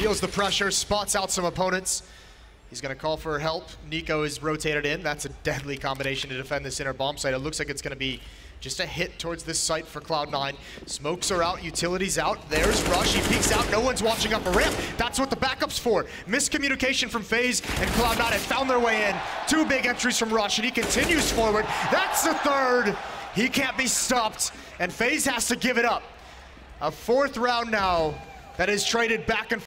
Feels the pressure, spots out some opponents. He's going to call for help. NiKo is rotated in. That's a deadly combination to defend this inner bomb site. It looks like it's going to be just a hit towards this site for Cloud9. Smokes are out, utilities out. There's Rush, he peeks out, no one's watching up a ramp. That's what the backup's for. Miscommunication from FaZe and Cloud9 have found their way in. Two big entries from Rush, and he continues forward. That's the third. He can't be stopped, and FaZe has to give it up. A fourth round now that is traded back and forth.